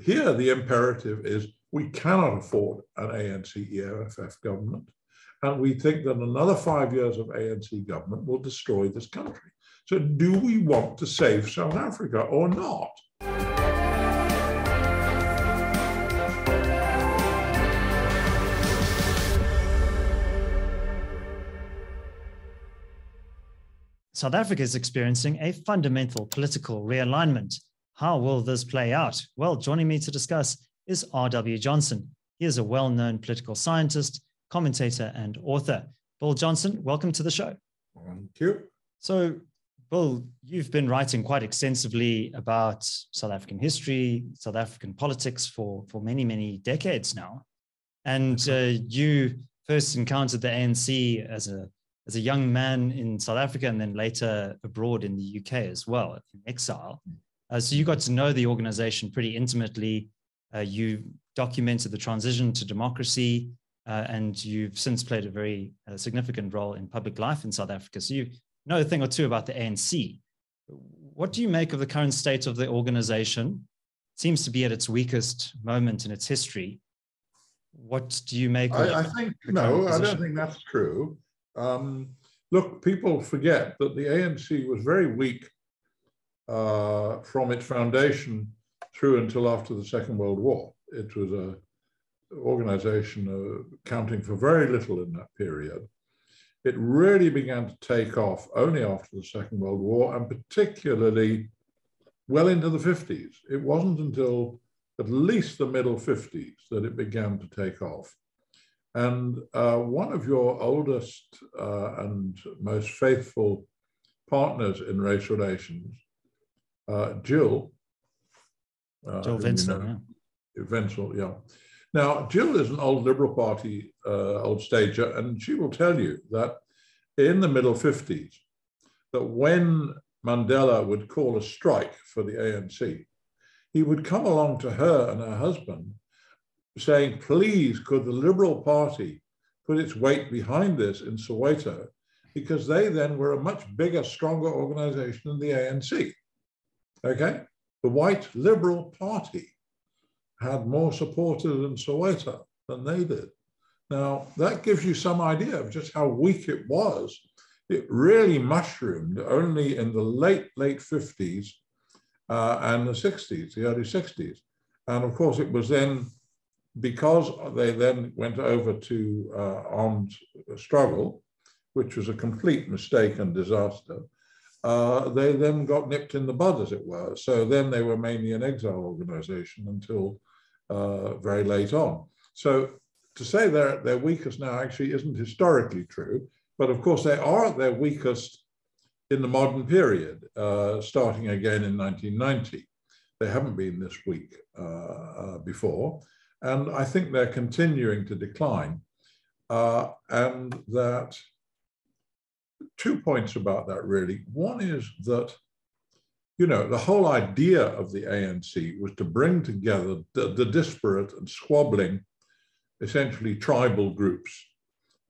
here, the imperative is we cannot afford an ANC EFF government. And we think that another five years of ANC government will destroy this country. So, do we want to save South Africa or not? South Africa is experiencing a fundamental political realignment. How will this play out? Well, joining me to discuss is R.W. Johnson. He is a well known political scientist, commentator, and author. Bill Johnson, welcome to the show. Thank you. So, Bill, you've been writing quite extensively about South African history, South African politics for, for many, many decades now. And uh, you first encountered the ANC as a as a young man in South Africa and then later abroad in the UK as well, in exile. Uh, so you got to know the organization pretty intimately. Uh, you documented the transition to democracy, uh, and you've since played a very uh, significant role in public life in South Africa. So you know a thing or two about the ANC. What do you make of the current state of the organization? It seems to be at its weakest moment in its history. What do you make? I, I think no? I don't think that's true. Um, look, people forget that the ANC was very weak uh, from its foundation through until after the Second World War. It was an organization uh, counting for very little in that period. It really began to take off only after the Second World War and particularly well into the 50s. It wasn't until at least the middle 50s that it began to take off. And uh, one of your oldest uh, and most faithful partners in race relations, uh, Jill. Uh, Jill Wentzel, you know, yeah. Wentzel, yeah. Now, Jill is an old Liberal Party uh, old stager, and she will tell you that in the middle 50s, that when Mandela would call a strike for the ANC, he would come along to her and her husband saying, please, could the Liberal Party put its weight behind this in Soweto? Because they then were a much bigger, stronger organization than the ANC. Okay? The white Liberal Party had more supporters in Soweto than they did. Now, that gives you some idea of just how weak it was. It really mushroomed only in the late, late 50s uh, and the 60s, the early 60s. And of course, it was then because they then went over to uh, armed struggle, which was a complete mistake and disaster, uh, they then got nipped in the bud, as it were. So then they were mainly an exile organization until uh, very late on. So to say they're their weakest now actually isn't historically true, but of course they are at their weakest in the modern period, uh, starting again in 1990. They haven't been this weak uh, uh, before. And I think they're continuing to decline. And that two points about that really. One is that, you know, the whole idea of the ANC was to bring together the, the disparate and squabbling, essentially tribal groups,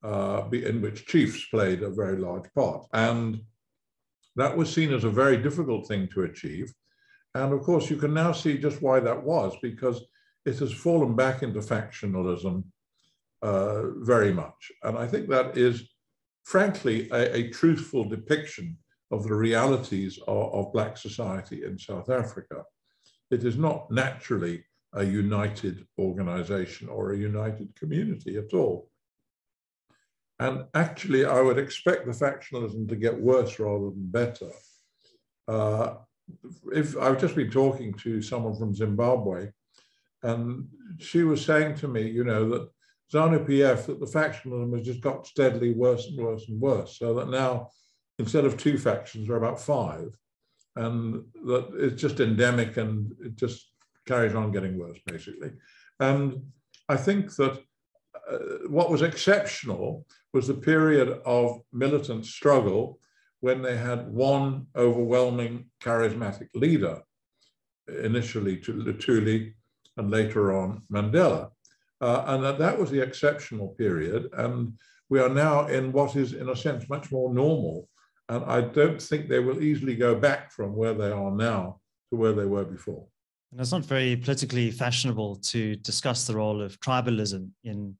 uh, in which chiefs played a very large part. And that was seen as a very difficult thing to achieve. And of course, you can now see just why that was, because it has fallen back into factionalism uh, very much. And I think that is, frankly, a, a truthful depiction of the realities of, of, Black society in South Africa. It is not naturally a united organization or a united community at all. And actually, I would expect the factionalism to get worse rather than better. Uh, if I've just been talking to someone from Zimbabwe and she was saying to me, you know, that ZANU PF, that the factionalism has just got steadily worse and worse and worse. So that now, instead of two factions, there are about five. And that it's just endemic and it just carries on getting worse, basically. And I think that uh, what was exceptional was the period of militant struggle when they had one overwhelming charismatic leader, initially to Luthuli, and later on Mandela. Uh, and that, that was the exceptional period. And we are now in what is, in a sense, much more normal. And I don't think they will easily go back from where they are now to where they were before. And it's not very politically fashionable to discuss the role of tribalism in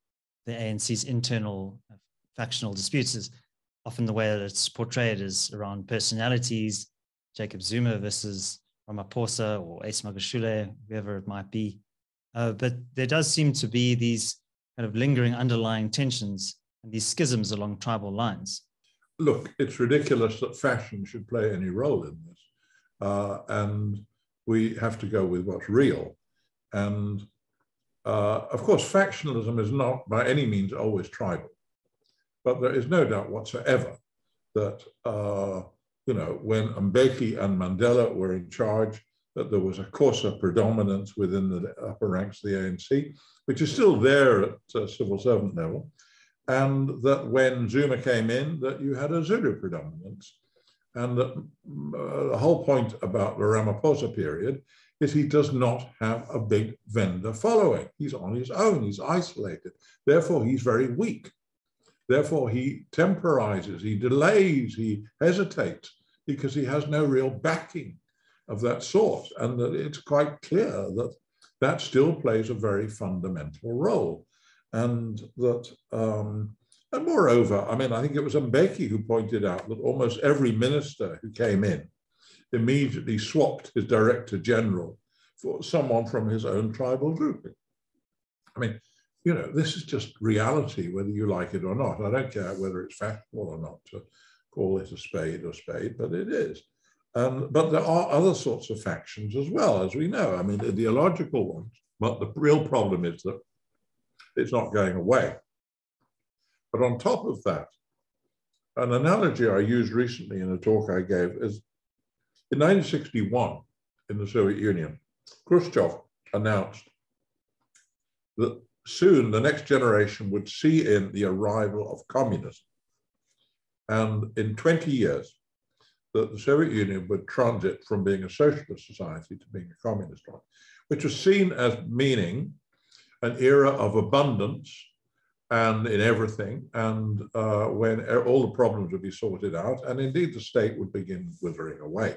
the ANC's internal factional disputes. Is often the way that it's portrayed is around personalities, Jacob Zuma versus Ramaphosa or Ace Magashule, whoever it might be. Uh, but there does seem to be these kind of lingering underlying tensions and these schisms along tribal lines. Look, it's ridiculous that fashion should play any role in this. Uh, and we have to go with what's real. And uh, of course, factionalism is not by any means always tribal, but there is no doubt whatsoever that, uh, you know, when Mbeki and Mandela were in charge, that there was a Xhosa predominance within the upper ranks of the ANC, which is still there at uh, civil servant level, and that when Zuma came in, that you had a Zulu predominance. And the, uh, the whole point about the Ramaphosa period is he does not have a big Venda following. He's on his own, he's isolated. Therefore, he's very weak. Therefore, he temporizes, he delays, he hesitates because he has no real backing of that sort. And that it's quite clear that that still plays a very fundamental role. And that um, and moreover, I mean, I think it was Mbeki who pointed out that almost every minister who came in immediately swapped his director general for someone from his own tribal grouping. I mean, you know, this is just reality, whether you like it or not. I don't care whether it's fashionable or not to call it a spade or spade, but it is. Um, but there are other sorts of factions as well, as we know. I mean, ideological ones. But the real problem is that it's not going away. But on top of that, an analogy I used recently in a talk I gave is in 1961 in the Soviet Union, Khrushchev announced that soon the next generation would see in the arrival of communism. And in 20 years, that the Soviet Union would transit from being a socialist society to being a communist one, which was seen as meaning an era of abundance and in everything, and uh, when all the problems would be sorted out, and indeed the state would begin withering away,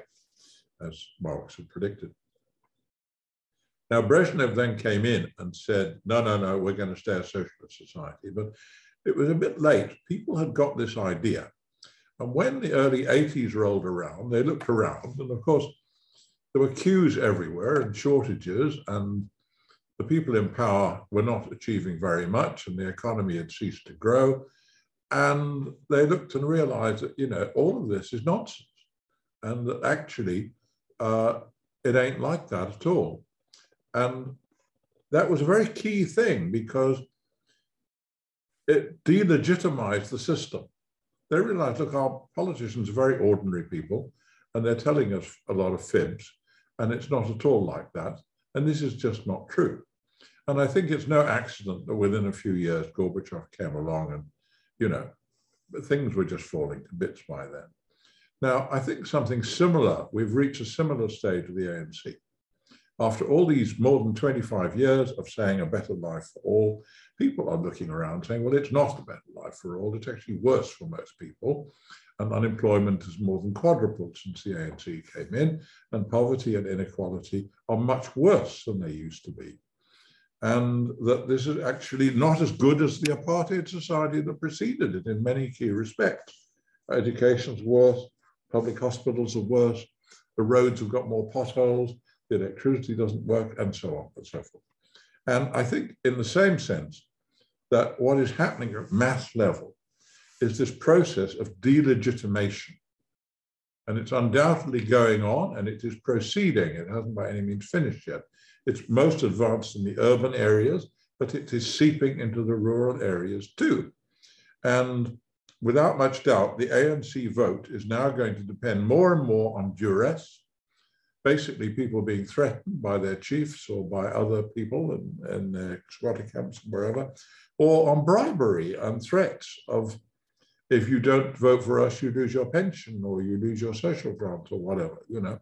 as Marx had predicted. Now, Brezhnev then came in and said, no, no, no, we're going to stay a socialist society. But it was a bit late. People had got this idea. And when the early 80s rolled around, they looked around, and of course, there were queues everywhere and shortages, and the people in power were not achieving very much and the economy had ceased to grow. And they looked and realized that, you know, all of this is nonsense and that actually uh, it ain't like that at all. And that was a very key thing because it delegitimized the system. They realized, look, our politicians are very ordinary people and they're telling us a lot of fibs, and it's not at all like that. And this is just not true. And I think it's no accident that within a few years, Gorbachev came along and, you know, things were just falling to bits by then. Now, I think something similar, we've reached a similar stage of the ANC. After all these more than 25 years of saying a better life for all, people are looking around saying, well, it's not a better life for all. It's actually worse for most people. And unemployment has more than quadrupled since the ANC came in. And poverty and inequality are much worse than they used to be and that this is actually not as good as the apartheid society that preceded it in many key respects. Education's worse, public hospitals are worse, the roads have got more potholes, the electricity doesn't work, and so on and so forth. And I think, in the same sense, that what is happening at mass level is this process of delegitimation. And it's undoubtedly going on and it is proceeding. It hasn't by any means finished yet. It's most advanced in the urban areas, but it is seeping into the rural areas too. And without much doubt, the ANC vote is now going to depend more and more on duress, basically people being threatened by their chiefs or by other people in, in their squatter camps and wherever, or on bribery and threats of if you don't vote for us, you lose your pension or you lose your social grant or whatever, you know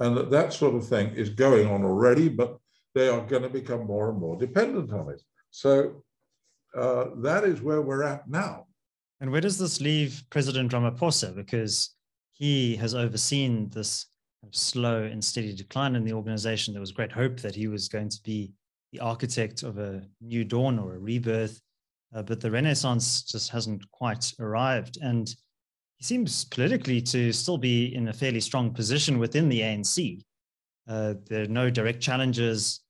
and that that sort of thing is going on already, but they are going to become more and more dependent on it. So uh, that is where we're at now. And where does this leave President Ramaphosa? Because he has overseen this slow and steady decline in the organization. There was great hope that he was going to be the architect of a new dawn or a rebirth, uh, but the renaissance just hasn't quite arrived. And he seems politically to still be in a fairly strong position within the ANC. Uh, there are no direct challenges.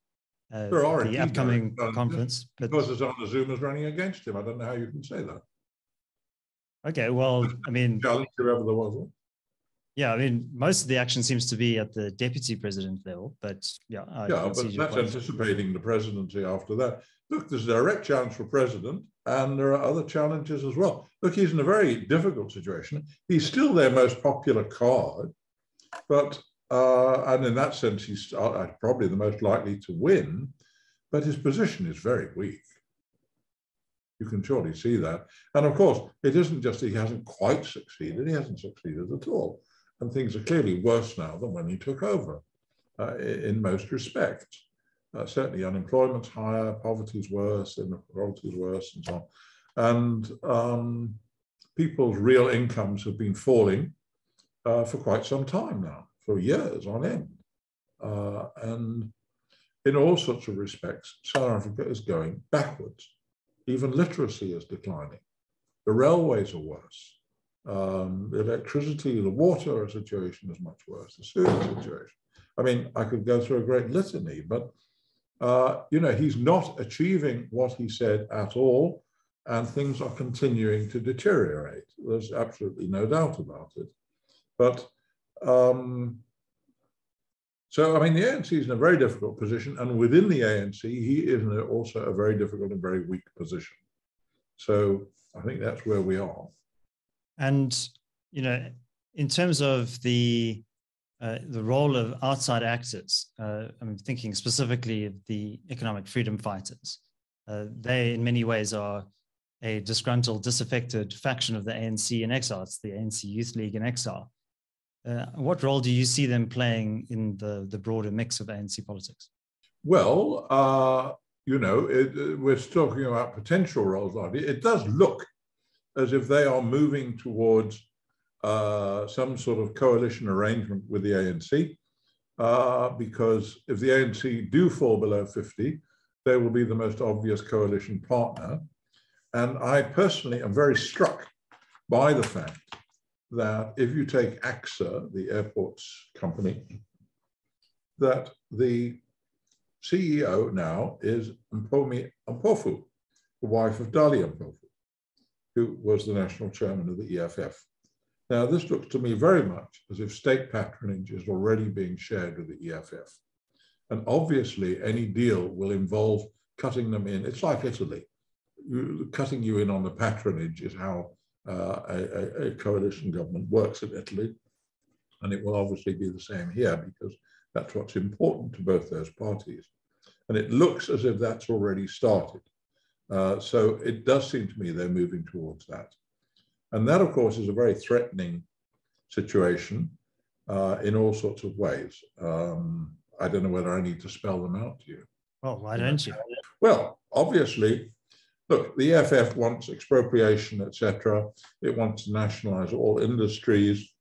Uh, there are the upcoming conference, but because Zuma is running against him. I don't know how you can say that. Okay, well, I mean, challenge whoever there was. Yeah, I mean, most of the action seems to be at the deputy president level, but yeah. I yeah, but that's anticipating the presidency after that. Look, there's a direct challenge for president, and there are other challenges as well. Look, he's in a very difficult situation. He's still their most popular card, but uh, and in that sense, he's uh, probably the most likely to win. But his position is very weak. You can surely see that. And of course, it isn't just he hasn't quite succeeded; he hasn't succeeded at all and things are clearly worse now than when he took over uh, in most respects. Uh, certainly unemployment's higher, poverty's worse, inequality's worse, and so on. And um, people's real incomes have been falling uh, for quite some time now, for years on end. Uh, and in all sorts of respects, South Africa is going backwards. Even literacy is declining. The railways are worse. Um, the electricity, the water situation is much worse, the sewage situation. I mean, I could go through a great litany, but uh, you know, he's not achieving what he said at all, and things are continuing to deteriorate. There's absolutely no doubt about it. But um, so, I mean, the ANC is in a very difficult position, and within the ANC, he is in also a very difficult and very weak position. So, I think that's where we are. And you know, in terms of the uh, the role of outside actors, uh, I'm thinking specifically of the economic freedom fighters. Uh, they, in many ways, are a disgruntled, disaffected faction of the ANC in exile. It's the ANC Youth League in exile. Uh, what role do you see them playing in the, the broader mix of ANC politics? Well, uh, you know, it, we're talking about potential roles. It does look as if they are moving towards uh, some sort of coalition arrangement with the ANC, uh, because if the ANC do fall below 50, they will be the most obvious coalition partner. And I personally am very struck by the fact that if you take ACSA, the airports company, that the CEO now is Mpumi Mpofu, the wife of Dali Mpofu who was the national chairman of the EFF. Now, this looks to me very much as if state patronage is already being shared with the EFF. And obviously, any deal will involve cutting them in. It's like Italy. Cutting you in on the patronage is how uh, a, a, coalition government works in Italy. And it will obviously be the same here because that's what's important to both those parties. And it looks as if that's already started. Uh, so it does seem to me they're moving towards that. And that, of course, is a very threatening situation uh, in all sorts of ways. Um, I don't know whether I need to spell them out to you. Well, why don't you? Well, obviously, look, the EFF wants expropriation, etc. It wants to nationalize all industries.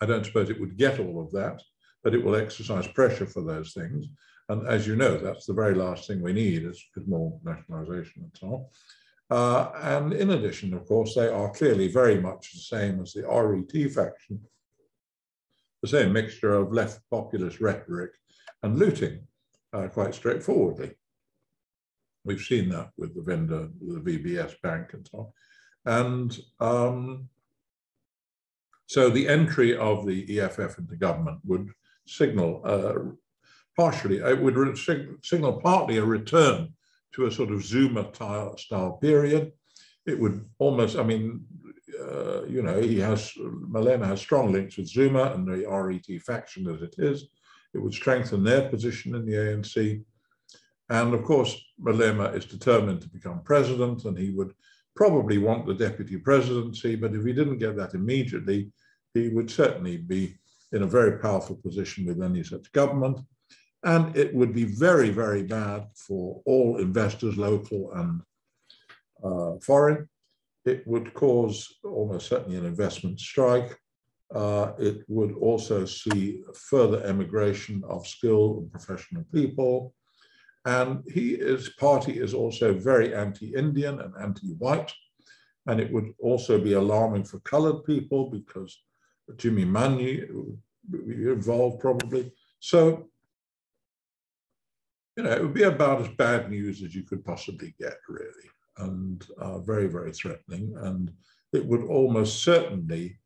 I don't suppose it would get all of that, but it will exercise pressure for those things. And as you know, that's the very last thing we need is, is more nationalisation and so on. Uh, and in addition, of course, they are clearly very much the same as the RET faction, the same mixture of left populist rhetoric and looting, uh, quite straightforwardly. We've seen that with the Venda, the VBS bank and so on. And um, so the entry of the EFF into government would signal uh, partially, it would signal partly a return to a sort of Zuma style period. It would almost, I mean, uh, you know, he has, Malema has strong links with Zuma and the RET faction as it is. It would strengthen their position in the ANC. And of course, Malema is determined to become president and he would probably want the deputy presidency, but if he didn't get that immediately, he would certainly be in a very powerful position with any such government. And it would be very, very bad for all investors, local and uh, foreign. It would cause almost certainly an investment strike. Uh, it would also see further emigration of skilled and professional people. And his party is also very anti-Indian and anti-white. And it would also be alarming for colored people because Jimmy Manyi would be involved probably. So, you know, it would be about as bad news as you could possibly get, really, and uh, very, very threatening. And it would almost certainly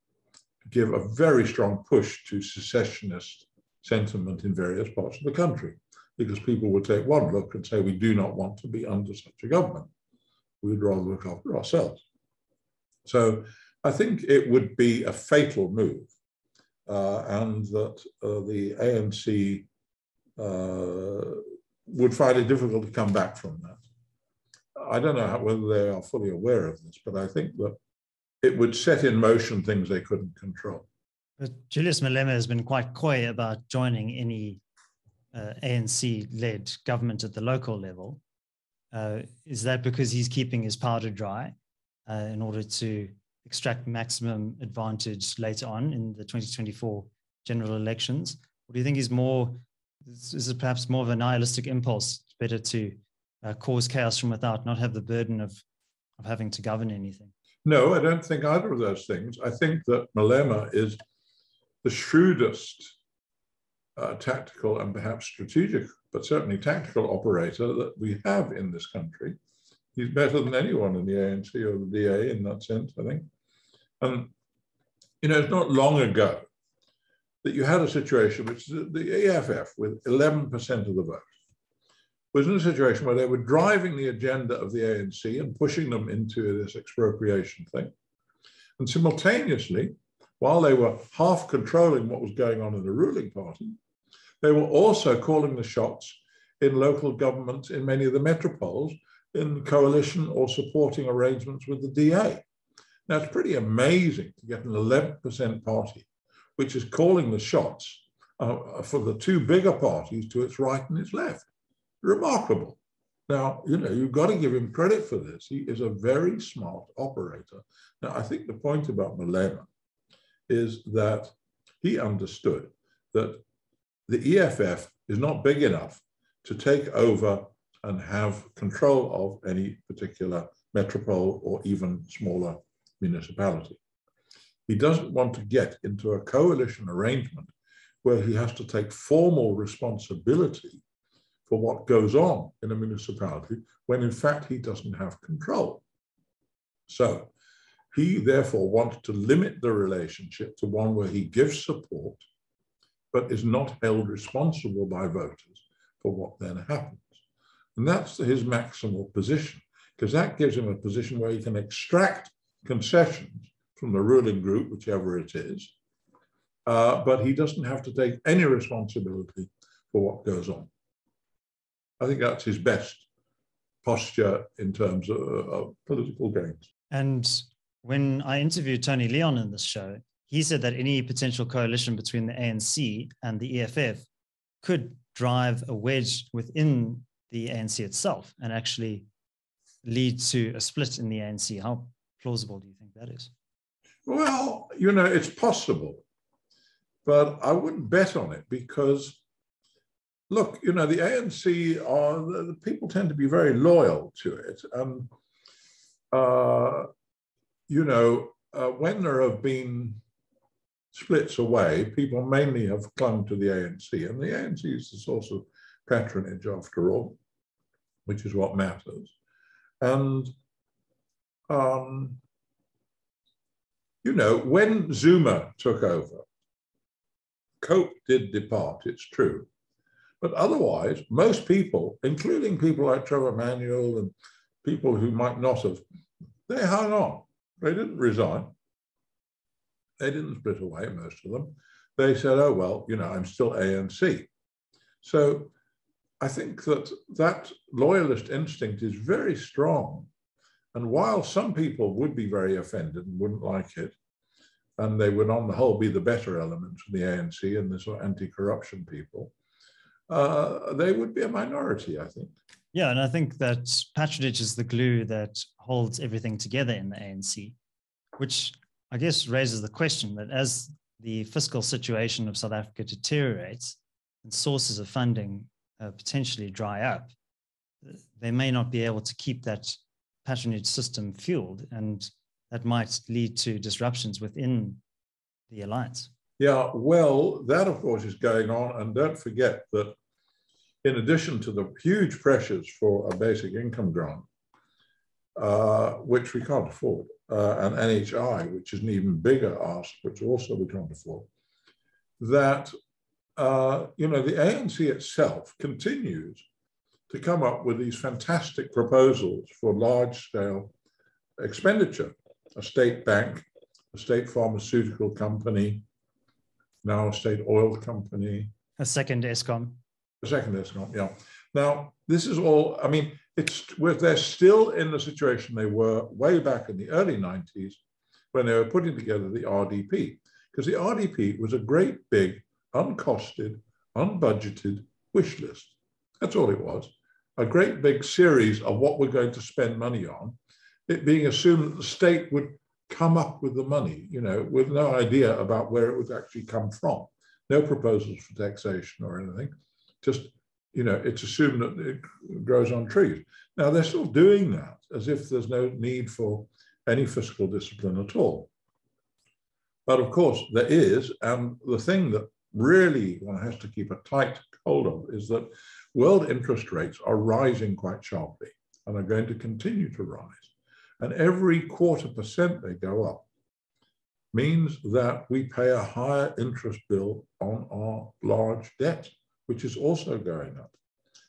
give a very strong push to secessionist sentiment in various parts of the country, because people would take one look and say, we do not want to be under such a government. We'd rather look after ourselves. So I think it would be a fatal move, uh, and that uh, the ANC would find it difficult to come back from that. I don't know how, whether they are fully aware of this, but I think that it would set in motion things they couldn't control. But Julius Malema has been quite coy about joining any uh, ANC led government at the local level. Uh, is that because he's keeping his powder dry uh, in order to extract maximum advantage later on in the 2024 general elections? Or do you think he's more, is perhaps more of a nihilistic impulse? It's better to uh, cause chaos from without, not have the burden of, of having to govern anything? No, I don't think either of those things. I think that Malema is the shrewdest uh, tactical and perhaps strategic, but certainly tactical operator that we have in this country. He's better than anyone in the ANC or the DA in that sense, I think. And, you know, it's not long ago that you had a situation which the EFF, with 11% of the vote, was in a situation where they were driving the agenda of the ANC and pushing them into this expropriation thing. And simultaneously, while they were half controlling what was going on in the ruling party, they were also calling the shots in local governments in many of the metropoles in coalition or supporting arrangements with the DA. Now, it's pretty amazing to get an 11% party which is calling the shots uh, for the two bigger parties to its right and its left remarkable. Now, you know, you've got to give him credit for this. He is a very smart operator. Now, I think the point about Malema is that he understood that the EFF is not big enough to take over and have control of any particular metropole or even smaller municipality. He doesn't want to get into a coalition arrangement where he has to take formal responsibility for what goes on in a municipality when in fact he doesn't have control. So he therefore wants to limit the relationship to one where he gives support but is not held responsible by voters for what then happens. And that's his maximal position, because that gives him a position where he can extract concessions from the ruling group, whichever it is, uh, but he doesn't have to take any responsibility for what goes on. I think that's his best posture in terms of, of political gains. And when I interviewed Tony Leon in this show, he said that any potential coalition between the ANC and the EFF could drive a wedge within the ANC itself and actually lead to a split in the ANC. How plausible do you think that is? Well, you know, it's possible, but I wouldn't bet on it because look, you know, the ANC are the, people tend to be very loyal to it, and uh, you know, uh, when there have been splits away, people mainly have clung to the ANC, and the ANC is the source of patronage after all, which is what matters, and. Um, you know, when Zuma took over, Cope did depart, it's true. But otherwise, most people, including people like Trevor Manuel and people who might not have, they hung on. They didn't resign. They didn't split away, most of them. They said, oh, well, you know, I'm still ANC. So I think that that loyalist instinct is very strong. And while some people would be very offended and wouldn't like it, and they would on the whole be the better elements of the ANC and the sort of anti-corruption people, uh, they would be a minority, I think. Yeah, and I think that patronage is the glue that holds everything together in the ANC, which I guess raises the question that as the fiscal situation of South Africa deteriorates and sources of funding uh, potentially dry up, they may not be able to keep that patronage system fueled, and that might lead to disruptions within the alliance. Yeah, well, that of course is going on, and don't forget that in addition to the huge pressures for a basic income grant, uh, which we can't afford, uh, and NHI, which is an even bigger ask, which also we can't afford, that uh, you know the ANC itself continues to come up with these fantastic proposals for large-scale expenditure. A state bank, a state pharmaceutical company, now a state oil company. A second Eskom. A second Eskom, yeah. Now, this is all, I mean, it's they're still in the situation they were way back in the early 90s when they were putting together the RDP. Because the RDP was a great big, uncosted, unbudgeted wish list. That's all it was. A great big series of what we're going to spend money on, it being assumed that the state would come up with the money, you know, with no idea about where it would actually come from. No proposals for taxation or anything. Just you know, it's assumed that it grows on trees. Now they're still doing that as if there's no need for any fiscal discipline at all. But of course there is, and the thing that really one has to keep a tight hold of is that world interest rates are rising quite sharply and are going to continue to rise. And every quarter percent they go up means that we pay a higher interest bill on our large debt which is also going up.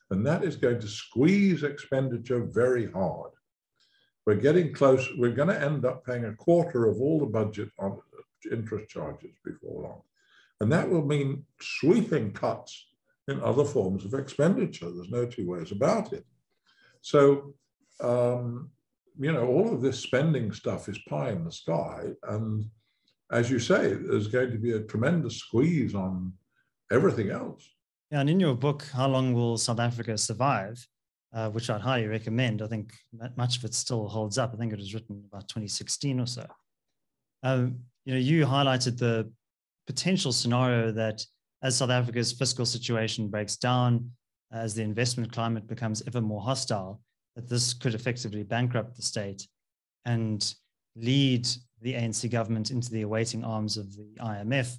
And that is going to squeeze expenditure very hard. We're getting close. We're going to end up paying a quarter of all the budget on interest charges before long. And that will mean sweeping cuts in other forms of expenditure. There's no two ways about it. So, um, you know, all of this spending stuff is pie in the sky. And as you say, there's going to be a tremendous squeeze on everything else. Yeah, and in your book, How Long Will South Africa Survive, uh, which I'd highly recommend, I think much of it still holds up. I think it was written about 2016 or so. Um, you know, you highlighted the potential scenario that as South Africa's fiscal situation breaks down, as the investment climate becomes ever more hostile, that this could effectively bankrupt the state and lead the ANC government into the awaiting arms of the IMF,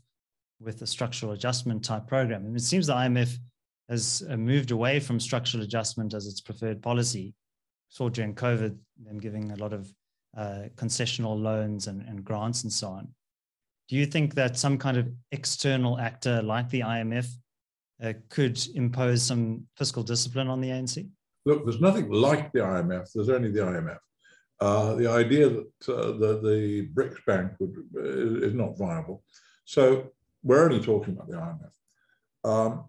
with a structural adjustment type program. And it seems the IMF has uh, moved away from structural adjustment as its preferred policy. Saw during COVID them giving a lot of uh, concessional loans and, and grants and so on. Do you think that some kind of external actor like the IMF uh, could impose some fiscal discipline on the ANC? Look, there's nothing like the IMF. There's only the IMF. Uh, the idea that uh, the, the BRICS Bank would, uh, is not viable. So we're only talking about the IMF. Um,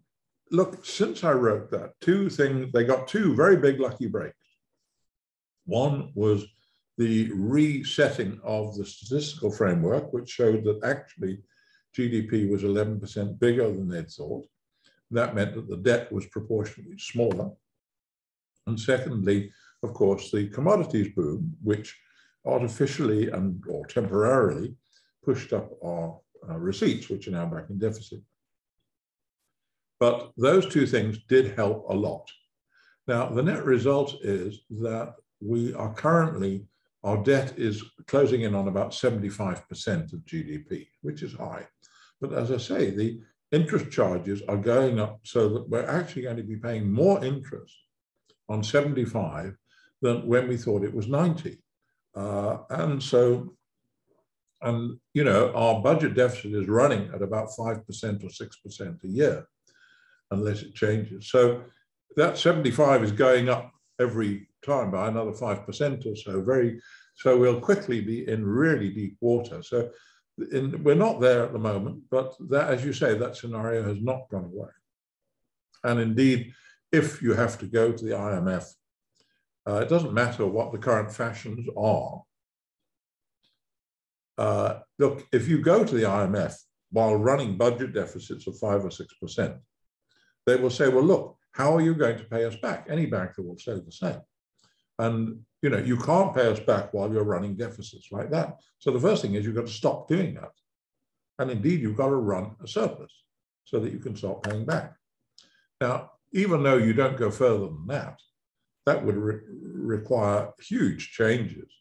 look, since I wrote that, two things, they got two very big lucky breaks. One was the resetting of the statistical framework, which showed that actually GDP was 11% bigger than they'd thought. That meant that the debt was proportionately smaller. And secondly, of course, the commodities boom, which artificially and or temporarily pushed up our uh, receipts, which are now back in deficit. But those two things did help a lot. Now, the net result is that we are currently, our debt is closing in on about 75% of GDP, which is high. But as I say, the interest charges are going up so that we're actually going to be paying more interest on 75 than when we thought it was 90. Uh, and so and you know, our budget deficit is running at about 5% or 6% a year, unless it changes. So that 75 is going up every time by another 5% or so. Very so we'll quickly be in really deep water. So in, we're not there at the moment, but that, as you say, that scenario has not gone away. And indeed, if you have to go to the IMF, uh, it doesn't matter what the current fashions are uh, look, if you go to the IMF while running budget deficits of five or six percent, they will say, well, look, how are you going to pay us back? Any banker will say the same. And you know, you can't pay us back while you're running deficits like that. So the first thing is you've got to stop doing that. And indeed, you've got to run a surplus so that you can start paying back. Now, even though you don't go further than that, that would re require huge changes,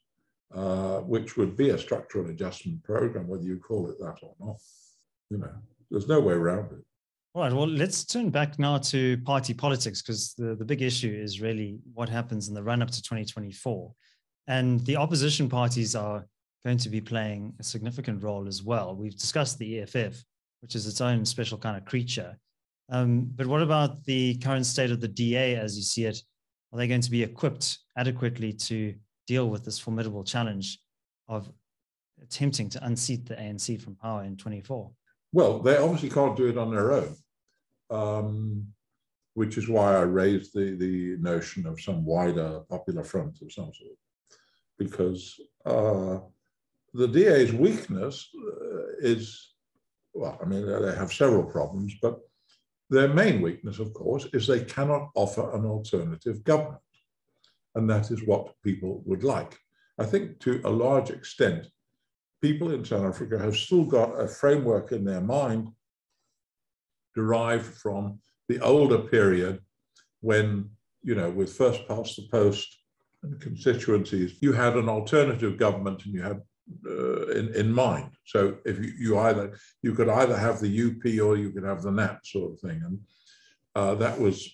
uh, which would be a structural adjustment program, whether you call it that or not. You know, there's no way around it. All right. Well, let's turn back now to party politics because the, the big issue is really what happens in the run up to 2024. And the opposition parties are going to be playing a significant role as well. We've discussed the EFF, which is its own special kind of creature. Um, but what about the current state of the DA as you see it? Are they going to be equipped adequately to deal with this formidable challenge of attempting to unseat the ANC from power in 24? Well, they obviously can't do it on their own, um, which is why I raised the, the notion of some wider popular front of some sort, because uh, the DA's weakness uh, is, well, I mean, they have several problems, but their main weakness, of course, is they cannot offer an alternative government. And that is what people would like. I think to a large extent, people in South Africa have still got a framework in their mind derived from the older period when, you know, with first past the post and constituencies, you had an alternative government and you had uh, in, in mind. So if you, you, either you could either have the UP or you could have the NAP sort of thing, and uh, that was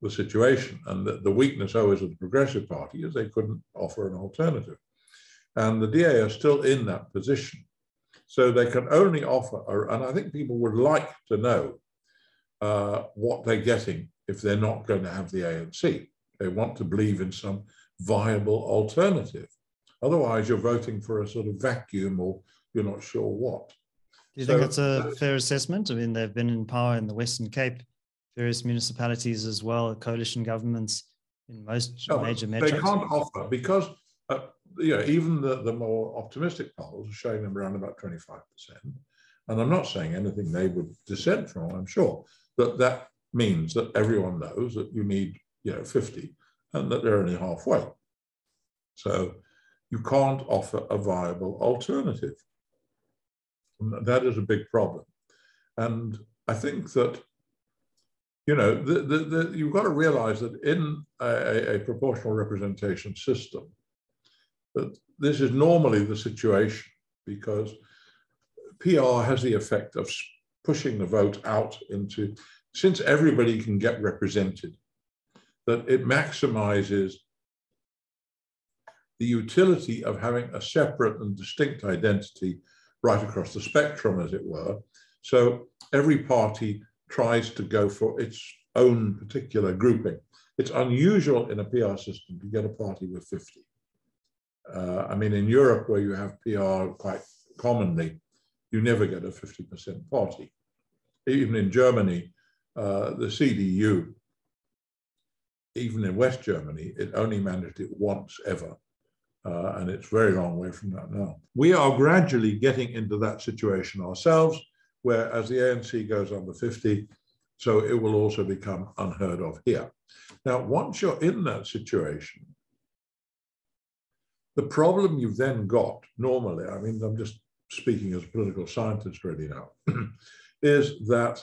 the situation. And the, the, weakness always of the Progressive Party is they couldn't offer an alternative, and the DA are still in that position. So they can only offer, and I think people would like to know uh, what they're getting if they're not going to have the ANC. They want to believe in some viable alternative. Otherwise, you're voting for a sort of vacuum or you're not sure what. Do you so, think that's a fair assessment? I mean, they've been in power in the Western Cape, various municipalities as well, coalition governments in most no, major metros. They can't offer because uh, you know, even the, the more optimistic polls are showing them around about 25%. And I'm not saying anything they would dissent from, I'm sure, but that means that everyone knows that you need, you know, 50 and that they're only halfway. So you can't offer a viable alternative. And that is a big problem. And I think that, you know, the, the, the, you've got to realize that in a, a proportional representation system, this is normally the situation because PR has the effect of pushing the vote out into, since everybody can get represented, that it maximizes the utility of having a separate and distinct identity right across the spectrum, as it were. So every party tries to go for its own particular grouping. It's unusual in a PR system to get a party with 50. Uh, I mean, in Europe, where you have PR quite commonly, you never get a 50% party. Even in Germany, uh, the CDU, even in West Germany, it only managed it once ever uh, and it's very long way from that now. We are gradually getting into that situation ourselves, where as the ANC goes under 50, so it will also become unheard of here. Now, once you're in that situation, the problem you've then got normally, I mean, I'm just speaking as a political scientist really now, is that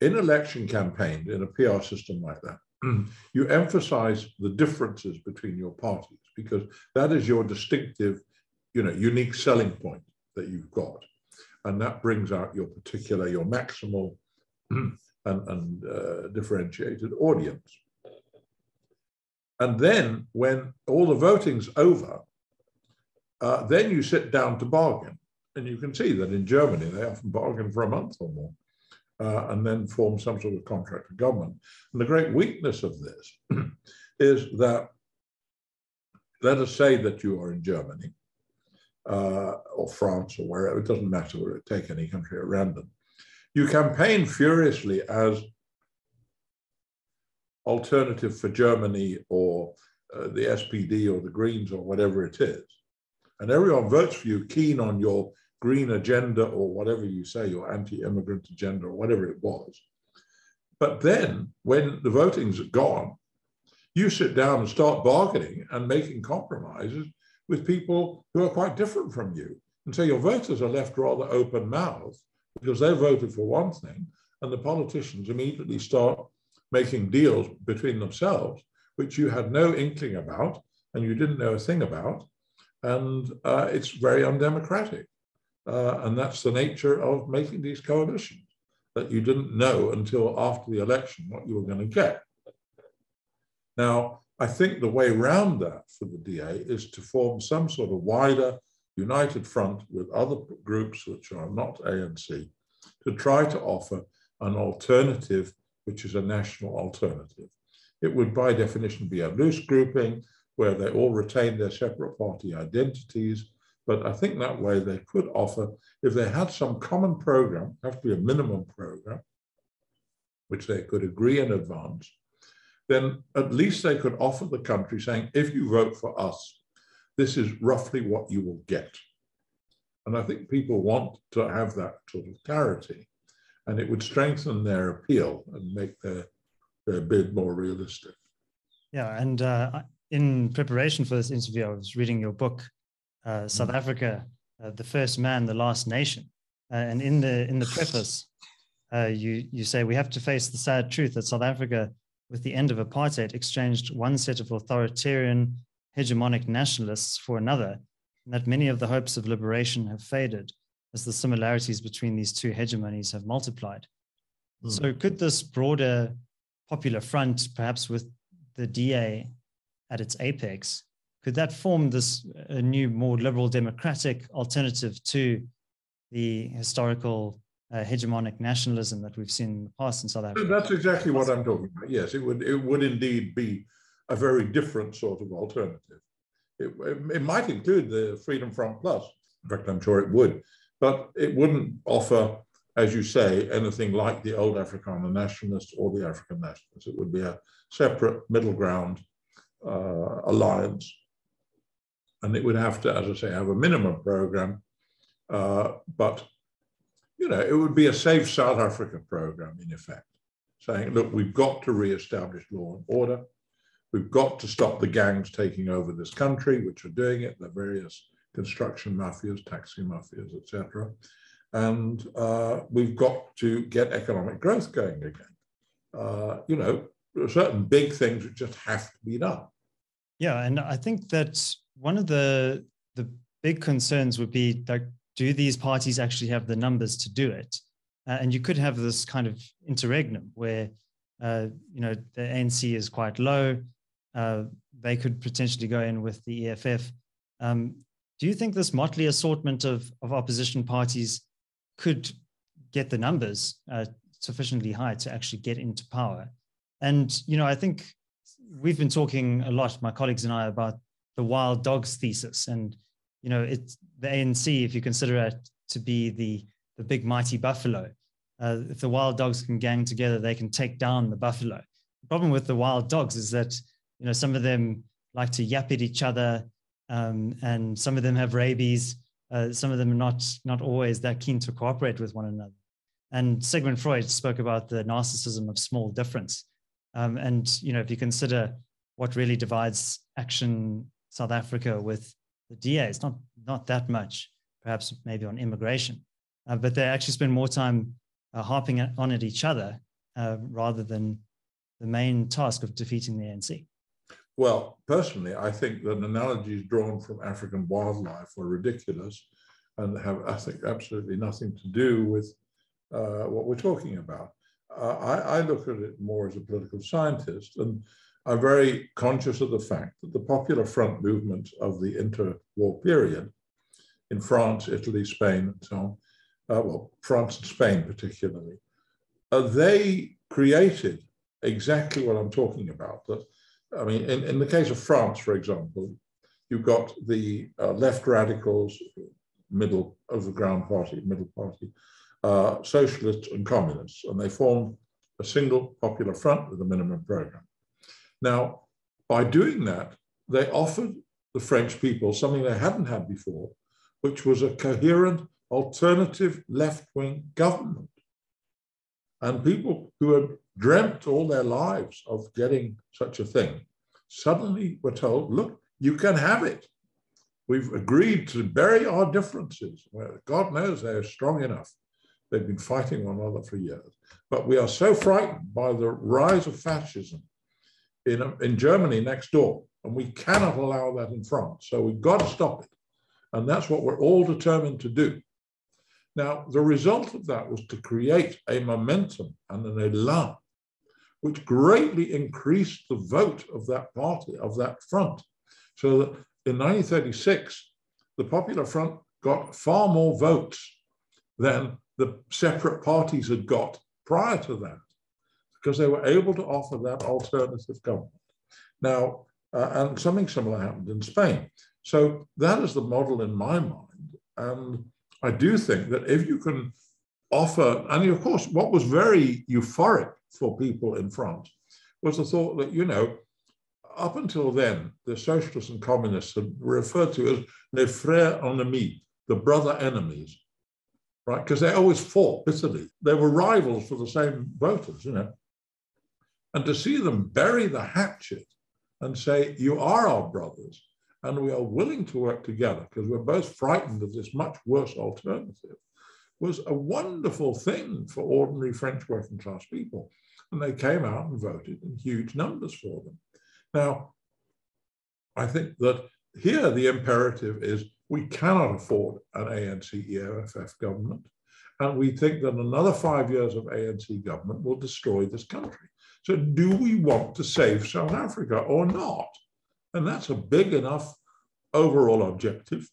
in election campaigns, in a PR system like that, you emphasize the differences between your parties because that is your distinctive, you know, unique selling point that you've got. And that brings out your particular, your maximal and, and uh, differentiated audience. And then when all the voting's over, uh, then you sit down to bargain. And you can see that in Germany, they often bargain for a month or more uh, and then form some sort of contract with government. And the great weakness of this is that, let us say that you are in Germany uh, or France or wherever, it doesn't matter, take any country at random. You campaign furiously as alternative for Germany or uh, the SPD or the Greens or whatever it is. And everyone votes for you keen on your green agenda or whatever you say, your anti-immigrant agenda or whatever it was. But then when the voting's gone, you sit down and start bargaining and making compromises with people who are quite different from you. And so your voters are left rather open mouthed because they voted for one thing, and the politicians immediately start making deals between themselves, which you had no inkling about and you didn't know a thing about. And uh, it's very undemocratic. Uh, and that's the nature of making these coalitions, that you didn't know until after the election what you were going to get. Now, I think the way round that for the DA is to form some sort of wider united front with other groups which are not ANC to try to offer an alternative, which is a national alternative. It would, by definition, be a loose grouping where they all retain their separate party identities. But I think that way they could offer, if they had some common program, have to be a minimum program, which they could agree in advance, then at least they could offer the country saying, if you vote for us, this is roughly what you will get. And I think people want to have that sort of clarity, and it would strengthen their appeal and make their, their bid more realistic. Yeah, and uh, in preparation for this interview, I was reading your book, uh, South mm. Africa, uh, the first man, the last nation, uh, and in the in the preface, uh, you you say we have to face the sad truth that South Africa, with the end of apartheid, exchanged one set of authoritarian hegemonic nationalists for another, and that many of the hopes of liberation have faded as the similarities between these two hegemonies have multiplied. Mm. So, could this broader popular front, perhaps with the DA at its apex, could that form this a new, more liberal democratic alternative to the historical uh, hegemonic nationalism that we've seen in the past in South Africa? That's exactly what I'm talking about. Yes, it would it would indeed be a very different sort of alternative. It, it, might include the Freedom Front Plus. In fact, I'm sure it would, but it wouldn't offer, as you say, anything like the old Afrikaner nationalists or the African nationalists. It would be a separate middle ground uh, alliance. And it would have to, as I say, have a minimum program, uh, but you know, it would be a safe South Africa program in effect, saying, look, we've got to re-establish law and order. We've got to stop the gangs taking over this country, which are doing it, the various construction mafias, taxi mafias, etc. And uh, we've got to get economic growth going again. Uh, you know, certain big things that just have to be done. Yeah, and I think that one of the the big concerns would be do these parties actually have the numbers to do it? Uh, and you could have this kind of interregnum where, uh, you know, the ANC is quite low, uh, they could potentially go in with the EFF. Um, do you think this motley assortment of, of opposition parties could get the numbers uh, sufficiently high to actually get into power? And, you know, I think we've been talking a lot, my colleagues and I, about the wild dogs thesis. And, you know, it's the ANC, if you consider it to be the, the big mighty buffalo, uh, if the wild dogs can gang together, they can take down the buffalo. The problem with the wild dogs is that you know, some of them like to yap at each other, um, and some of them have rabies. Uh, some of them are not not always that keen to cooperate with one another. And Sigmund Freud spoke about the narcissism of small difference. Um, and you know, if you consider what really divides Action South Africa with the DA, it's not not that much. Perhaps maybe on immigration, uh, but they actually spend more time uh, harping on at each other uh, rather than the main task of defeating the ANC. Well, personally, I think that analogies drawn from African wildlife are ridiculous and have, I think, absolutely nothing to do with uh, what we're talking about. Uh, I, I, look at it more as a political scientist, and I'm very conscious of the fact that the Popular Front movement of the interwar period in France, Italy, Spain, and so on, uh, well, France and Spain particularly, uh, they created exactly what I'm talking about, that I mean, in, in the case of France, for example, you've got the uh, left radicals, middle of the ground party, middle party, uh, socialists and communists, and they formed a single popular front with a minimum program. Now, by doing that, they offered the French people something they hadn't had before, which was a coherent alternative left-wing government. And people who had dreamt all their lives of getting such a thing, suddenly were told, look, you can have it. We've agreed to bury our differences. Well, God knows they're strong enough. They've been fighting one another for years. But we are so frightened by the rise of fascism in, in Germany next door, and we cannot allow that in France. So we've got to stop it. And that's what we're all determined to do. Now, the result of that was to create a momentum and an elan, which greatly increased the vote of that party, of that front. So that in 1936, the Popular Front got far more votes than the separate parties had got prior to that, because they were able to offer that alternative government. Now, uh, and something similar happened in Spain. So that is the model in my mind. And I do think that if you can offer, and of course, what was very euphoric for people in France was the thought that, you know, up until then, the socialists and communists had referred to as les frères ennemis, the brother enemies, right? Because they always fought bitterly. They were rivals for the same voters, you know. And to see them bury the hatchet and say, you are our brothers, and we are willing to work together because we're both frightened of this much worse alternative, was a wonderful thing for ordinary French working class people. And they came out and voted in huge numbers for them. Now, I think that here the imperative is we cannot afford an ANC EFF government. And we think that another five years of ANC government will destroy this country. So, do we want to save South Africa or not? And that's a big enough overall objective.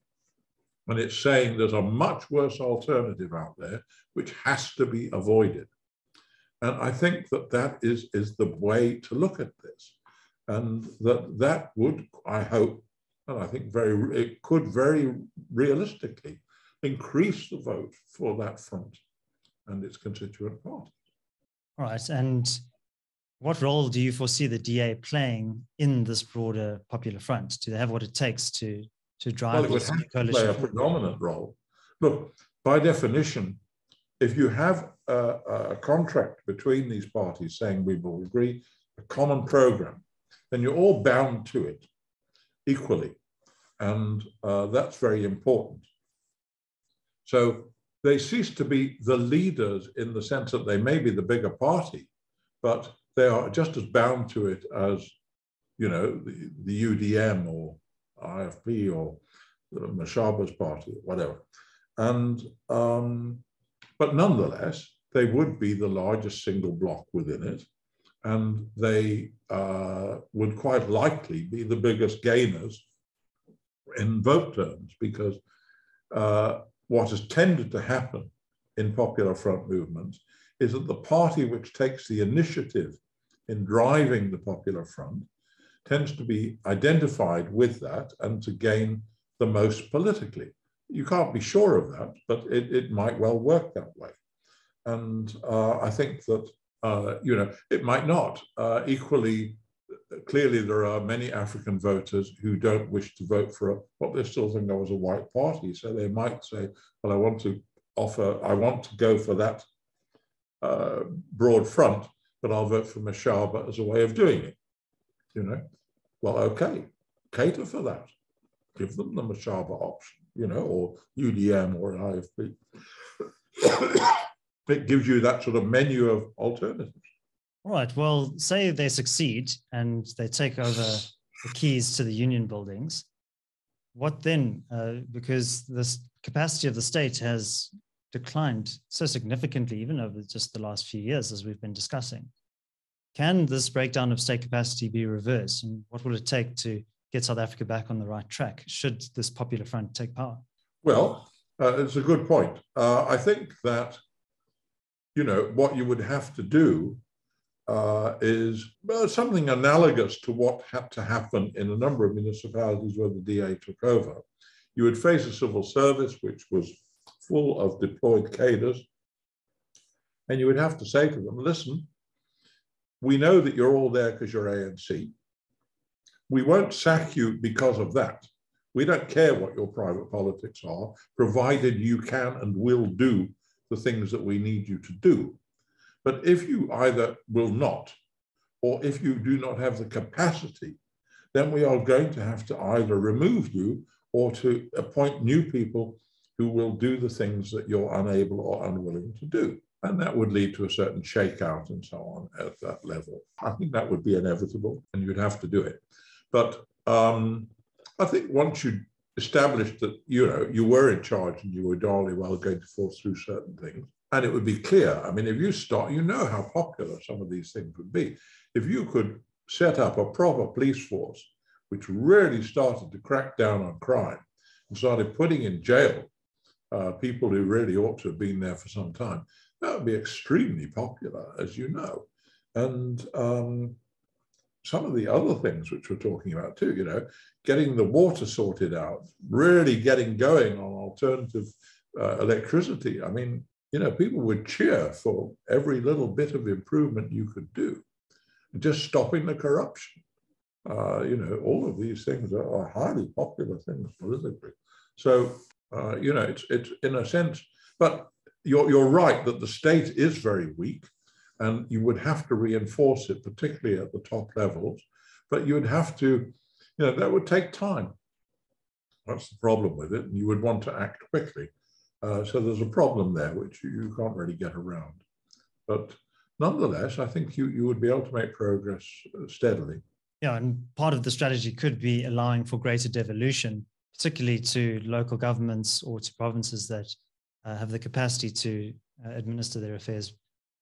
And it's saying there's a much worse alternative out there, which has to be avoided. And I think that that is, is the way to look at this and that that would, I hope, and I think very it could very realistically increase the vote for that front and its constituent parties. All right, and what role do you foresee the DA playing in this broader popular front? Do they have what it takes to to drive well, it would have to play a predominant role. Look, by definition, if you have a, a contract between these parties saying we will agree a common program then you're all bound to it equally. And uh, that's very important. So they cease to be the leaders in the sense that they may be the bigger party, but they are just as bound to it as, you know, the, the UDM or IFP or Mashaba's party, or whatever. And, um, but nonetheless, they would be the largest single block within it and they uh, would quite likely be the biggest gainers in vote terms because uh, what has tended to happen in popular front movements is that the party which takes the initiative in driving the popular front tends to be identified with that and to gain the most politically. You can't be sure of that, but it, it might well work that way. And uh, I think that uh, you know, it might not. Uh, equally, clearly, there are many African voters who don't wish to vote for a, what they still think of as a white party. So they might say, well, I want to offer, I want to go for that uh, broad front, but I'll vote for Mashaba as a way of doing it. You know, well, okay, cater for that. Give them the Mashaba option, you know, or UDM or an IFP it gives you that sort of menu of alternatives. Right. Well, say they succeed and they take over the keys to the union buildings. What then? Uh, because the capacity of the state has declined so significantly, even over just the last few years, as we've been discussing. Can this breakdown of state capacity be reversed? And what will it take to get South Africa back on the right track should this popular front take power? Well, uh, it's a good point. Uh, I think that you know, what you would have to do uh, is well, something analogous to what had to happen in a number of municipalities where the DA took over. You would face a civil service which was full of deployed cadres, and you would have to say to them, listen, we know that you're all there because you're ANC. We won't sack you because of that. We don't care what your private politics are, provided you can and will do the things that we need you to do. But if you either will not, or if you do not have the capacity, then we are going to have to either remove you or to appoint new people who will do the things that you're unable or unwilling to do. And that would lead to a certain shakeout and so on at that level. I think that would be inevitable and you'd have to do it. But um, I think once you established that, you know, you were in charge and you were darned well going to force through certain things, and it would be clear. I mean, if you start, you know how popular some of these things would be. If you could set up a proper police force which really started to crack down on crime and started putting in jail uh, people who really ought to have been there for some time, that would be extremely popular, as you know. And um, some of the other things which we're talking about too, you know, getting the water sorted out, really getting going on alternative uh, electricity. I mean, you know, people would cheer for every little bit of improvement you could do, just stopping the corruption. Uh, you know, all of these things are, are highly popular things politically. So, uh, you know, it's, it's in a sense, but you're, you're right that the state is very weak and you would have to reinforce it, particularly at the top levels, but you would have to, you know, that would take time. That's the problem with it. And you would want to act quickly. Uh, so there's a problem there, which you, can't really get around. But nonetheless, I think you, you would be able to make progress uh, steadily. Yeah, and part of the strategy could be allowing for greater devolution, particularly to local governments or to provinces that uh, have the capacity to uh, administer their affairs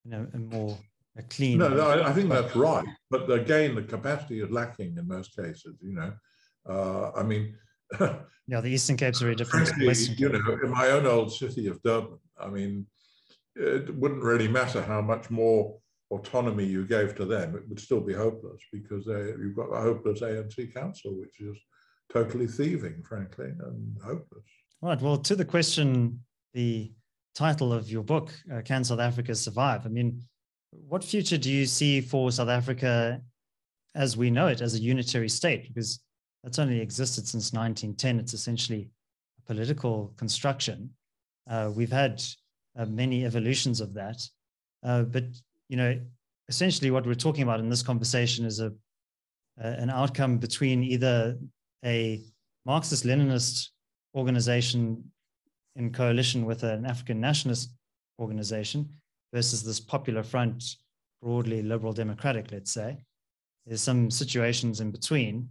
in a, a more a clean. No, no, I think that's right. But again, the capacity is lacking in most cases. You know, uh, I mean. yeah, the Eastern Cape's are very different. Frankly, you know, in my own old city of Durban, I mean, it wouldn't really matter how much more autonomy you gave to them, it would still be hopeless because they, you've got a hopeless ANC council, which is totally thieving, frankly, and hopeless. Right. Well, to the question, the title of your book, uh, Can South Africa Survive? I mean, what future do you see for South Africa as we know it, as a unitary state? Because that's only existed since 1910. It's essentially a political construction. Uh, we've had uh, many evolutions of that. Uh, but you know, essentially what we're talking about in this conversation is a, an outcome between either a Marxist Leninist organization in coalition with an African nationalist organization versus this popular front, broadly liberal democratic, let's say. There's some situations in between.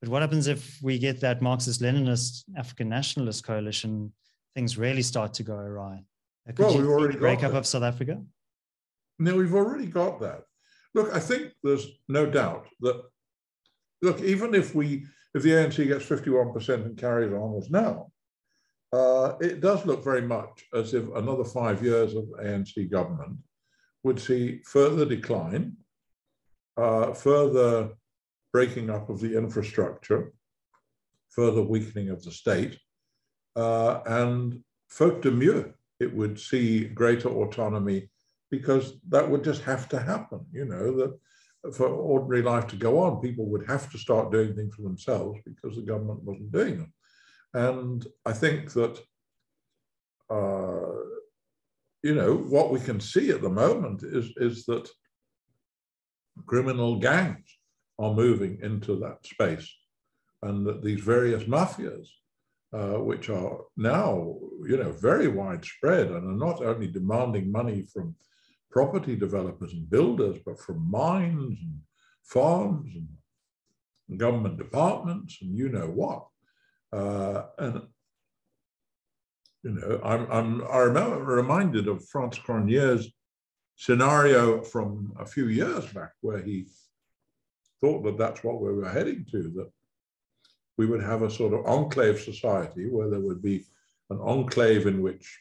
But what happens if we get that Marxist Leninist African nationalist coalition? Things really start to go awry. Could well, we've already break up of South Africa? Now, we've already got that. Look, I think there's no doubt that, look, even if we, if the ANC gets 51% and carries on as now, uh, it does look very much as if another five years of ANC government would see further decline, uh, further breaking up of the infrastructure, further weakening of the state, uh, and faute de mieux, it would see greater autonomy because that would just have to happen, you know, that for ordinary life to go on, people would have to start doing things for themselves because the government wasn't doing them. And I think that, uh, you know, what we can see at the moment is, is that criminal gangs are moving into that space and that these various mafias, uh, which are now, you know, very widespread and are not only demanding money from property developers and builders, but from mines and farms and government departments and you know what. Uh, and you know, I'm, I'm I remember reminded of Frans Cronje's scenario from a few years back, where he thought that that's what we were heading to, that we would have a sort of enclave society where there would be an enclave in which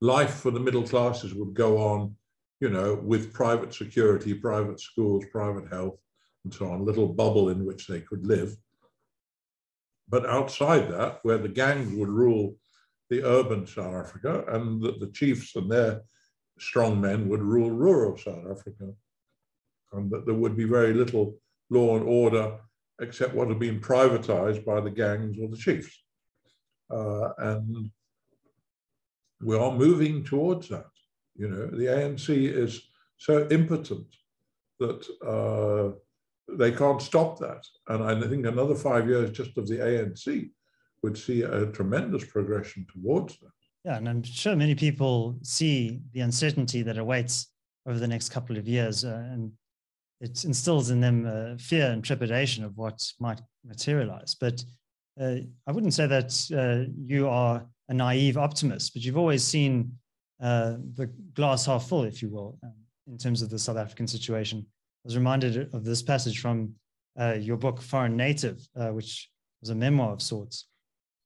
life for the middle classes would go on, you know, with private security, private schools, private health, and so on, a little bubble in which they could live. But outside that, where the gangs would rule the urban South Africa and the, the chiefs and their strong men would rule rural South Africa, and that there would be very little law and order except what had been privatized by the gangs or the chiefs. Uh, and we are moving towards that. You know, the ANC is so impotent that uh, they can't stop that. And I think another five years just of the ANC would see a tremendous progression towards that. Yeah, and I'm sure many people see the uncertainty that awaits over the next couple of years, uh, and it instills in them uh, fear and trepidation of what might materialize. But uh, I wouldn't say that uh, you are a naive optimist, but you've always seen uh, the glass half full, if you will, um, in terms of the South African situation. I was reminded of this passage from uh, your book, Foreign Native, which was a memoir of sorts.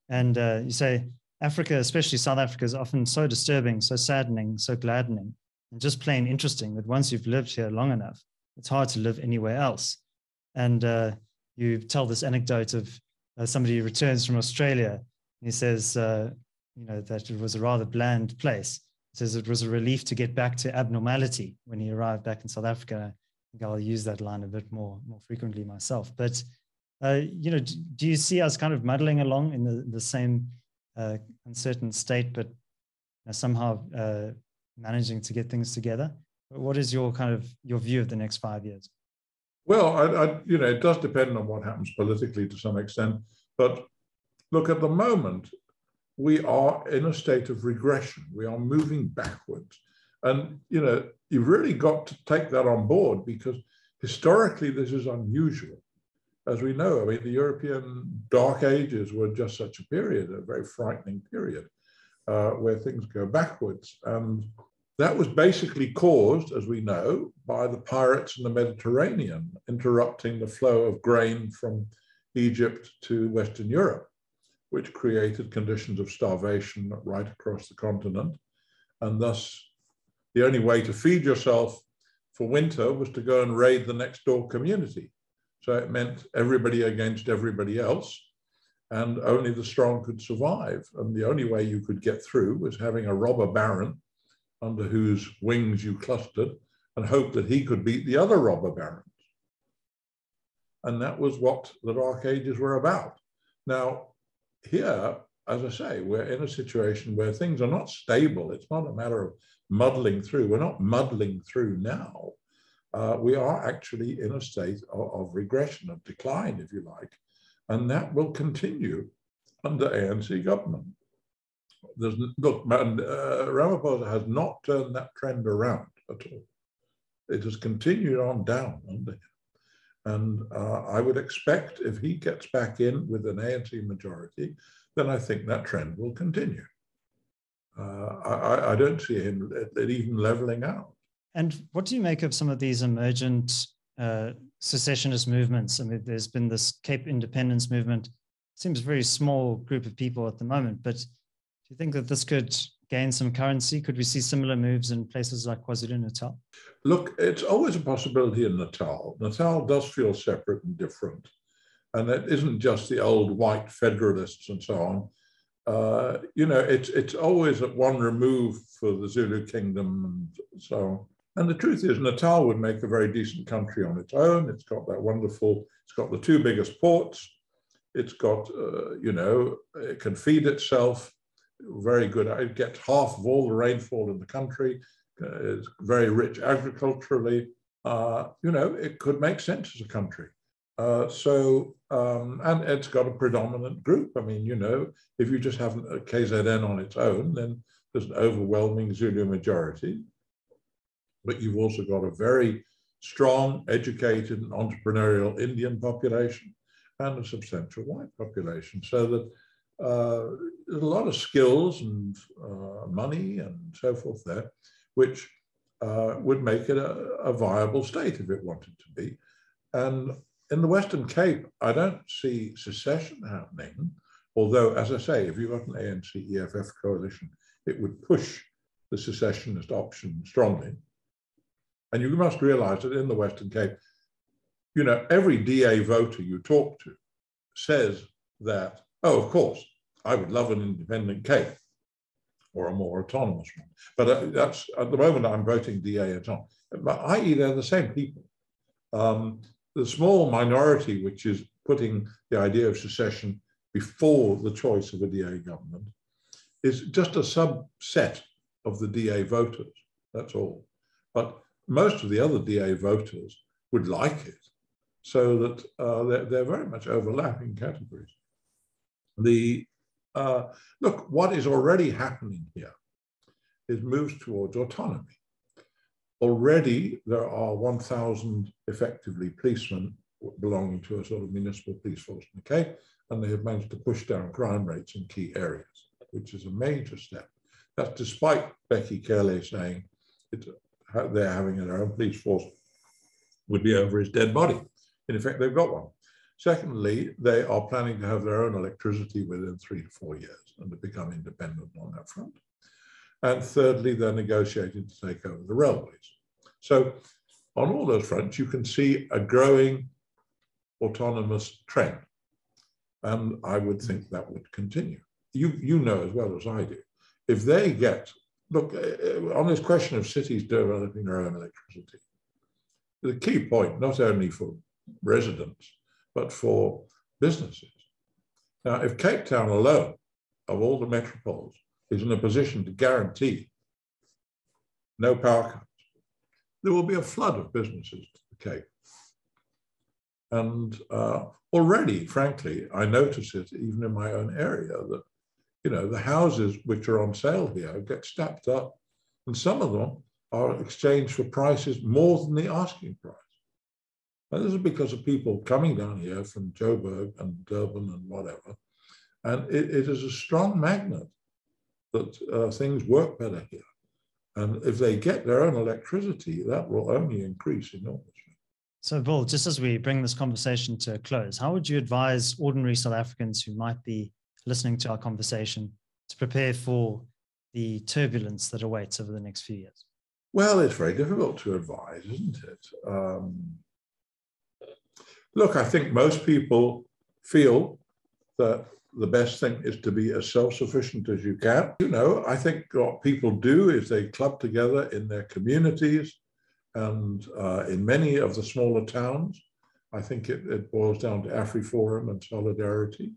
And you say, Africa, especially South Africa, is often so disturbing, so saddening, so gladdening, and just plain interesting that once you've lived here long enough, it's hard to live anywhere else. And uh, you tell this anecdote of uh, somebody who returns from Australia. he says, uh, you know, that it was a rather bland place. He says it was a relief to get back to abnormality when he arrived back in South Africa. I'll use that line a bit more, more frequently myself. But, uh, you know, do, do you see us kind of muddling along in the, the same uh, uncertain state, but you know, somehow uh, managing to get things together. What is your kind of your view of the next five years? Well, I, I, you know, it does depend on what happens politically to some extent. But look, at the moment, we are in a state of regression. We are moving backwards. And, you know, you've really got to take that on board because historically this is unusual as we know, I mean, the European Dark Ages were just such a period, a very frightening period, uh, where things go backwards. And that was basically caused, as we know, by the pirates in the Mediterranean interrupting the flow of grain from Egypt to Western Europe, which created conditions of starvation right across the continent. And thus, the only way to feed yourself for winter was to go and raid the next door community so it meant everybody against everybody else, and only the strong could survive. And the only way you could get through was having a robber baron under whose wings you clustered and hope that he could beat the other robber barons. And that was what the Dark Ages were about. Now, here, as I say, we're in a situation where things are not stable. It's not a matter of muddling through. We're not muddling through now uh, we are actually in a state of, of, regression, of decline, if you like, and that will continue under ANC government. There's, look, uh, Ramaphosa has not turned that trend around at all. It has continued on down under him. And uh, I would expect if he gets back in with an ANC majority, then I think that trend will continue. Uh, I, I, don't see him even leveling out. And what do you make of some of these emergent uh, secessionist movements? I mean, there's been this Cape independence movement. It seems a very small group of people at the moment, but do you think that this could gain some currency? Could we see similar moves in places like KwaZulu Natal? Look, it's always a possibility in Natal. Natal does feel separate and different. And it isn't just the old white federalists and so on. Uh, you know, it's it's always at one remove for the Zulu kingdom and so on. And the truth is, Natal would make a very decent country on its own. It's got that wonderful, it's got the two biggest ports. It's got, uh, you know, it can feed itself. Very good. It gets half of all the rainfall in the country. Uh, it's very rich agriculturally. Uh, you know, it could make sense as a country. Uh, so, um, and it's got a predominant group. I mean, you know, if you just have a KZN on its own, then there's an overwhelming Zulu majority but you've also got a very strong, educated, and entrepreneurial Indian population and a substantial white population. So that uh, there's a lot of skills and uh, money and so forth there, which uh, would make it a, a, viable state if it wanted to be. And in the Western Cape, I don't see secession happening, although, as I say, if you've got an ANC EFF coalition, it would push the secessionist option strongly. And you must realize that in the Western Cape, you know, every DA voter you talk to says that, oh, of course, I would love an independent Cape or a more autonomous one. But uh, that's at the moment I'm voting DA autonomous. But i.e., they're the same people. Um, the small minority which is putting the idea of secession before the choice of a DA government is just a subset of the DA voters. That's all. But most of the other DA voters would like it. so that uh, they're, they're, very much overlapping categories. The uh, look, what is already happening here is moves towards autonomy. Already, there are 1,000 effectively policemen belonging to a sort of municipal police force in the Cape, and they have managed to push down crime rates in key areas, which is a major step. That's despite Bheki Cele saying they're having their own police force would be over his dead body. In effect, they've got one. Secondly, they are planning to have their own electricity within three to four years and to become independent on that front. And thirdly, they're negotiating to take over the railways. So on all those fronts, you can see a growing autonomous trend. And I would think that would continue. You, you know as well as I do, if they get, look, uh, on this question of cities developing their own electricity, the key point, not only for residents, but for businesses. Now, if Cape Town alone, of all the metropoles, is in a position to guarantee no power cuts, there will be a flood of businesses to the Cape. And uh, already, frankly, I notice it even in my own area that, you know, the houses which are on sale here get stacked up, and some of them are exchanged for prices more than the asking price. And this is because of people coming down here from Joburg and Durban and whatever. And it, it is a strong magnet that uh, things work better here. And if they get their own electricity, that will only increase enormously. So, Bill, just as we bring this conversation to a close, how would you advise ordinary South Africans who might be listening to our conversation to prepare for the turbulence that awaits over the next few years? Well, it's very difficult to advise, isn't it? Um, look, I think most people feel that the best thing is to be as self-sufficient as you can. You know, I think what people do is they club together in their communities and uh, in many of the smaller towns, I think it, it boils down to AfriForum and solidarity,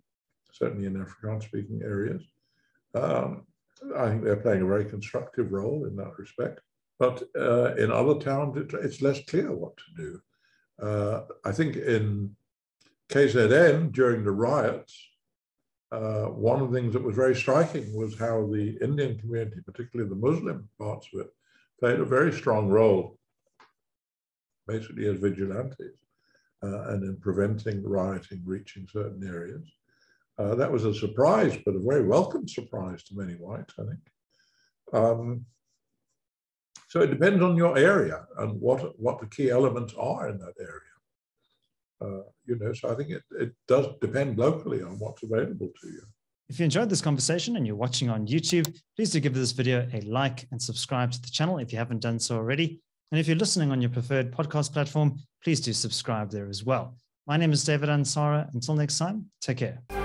certainly in Afrikaans-speaking areas. Um, I think they're playing a very constructive role in that respect. But uh, in other towns, it, it's less clear what to do. Uh, I think in KZN during the riots, uh, one of the things that was very striking was how the Indian community, particularly the Muslim parts of it, played a very strong role basically as vigilantes uh, and in preventing rioting reaching certain areas. Uh, that was a surprise, but a very welcome surprise to many whites, I think. Um, so it depends on your area and what, what the key elements are in that area. Uh, you know, so I think it, it does depend locally on what's available to you. If you enjoyed this conversation and you're watching on YouTube, please do give this video a like and subscribe to the channel if you haven't done so already. And if you're listening on your preferred podcast platform, please do subscribe there as well. My name is David Ansara. Until next time, take care.